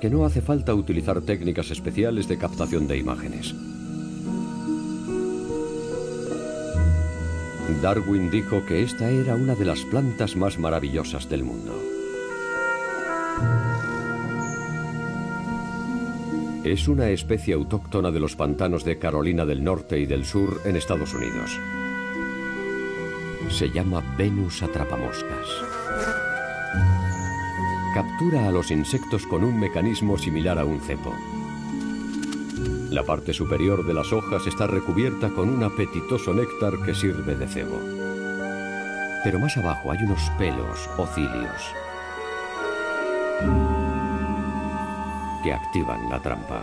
que no hace falta utilizar técnicas especiales de captación de imágenes. Darwin dijo que esta era una de las plantas más maravillosas del mundo. Es una especie autóctona de los pantanos de Carolina del Norte y del Sur en Estados Unidos. Se llama Venus atrapamoscas. Captura a los insectos con un mecanismo similar a un cepo. La parte superior de las hojas está recubierta con un apetitoso néctar que sirve de cebo. Pero más abajo hay unos pelos o cilios que activan la trampa.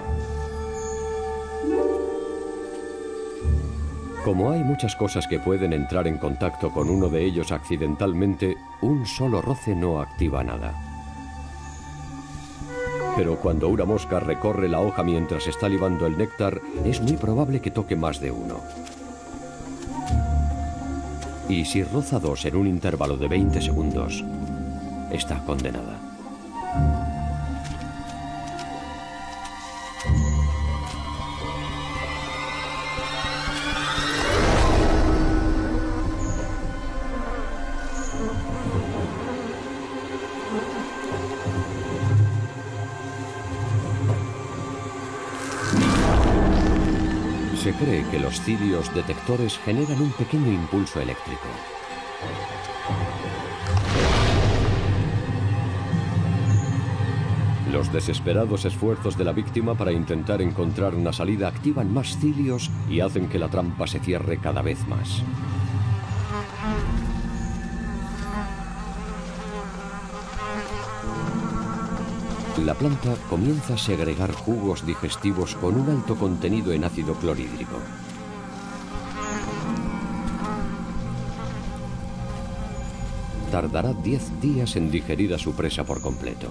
Como hay muchas cosas que pueden entrar en contacto con uno de ellos accidentalmente, un solo roce no activa nada. Pero cuando una mosca recorre la hoja mientras está libando el néctar, es muy probable que toque más de uno. Y si roza dos en un intervalo de 20 segundos, está condenada. Se cree que los cilios detectores generan un pequeño impulso eléctrico. Los desesperados esfuerzos de la víctima para intentar encontrar una salida activan más cilios y hacen que la trampa se cierre cada vez más. La planta comienza a segregar jugos digestivos con un alto contenido en ácido clorhídrico. Tardará 10 días en digerir a su presa por completo.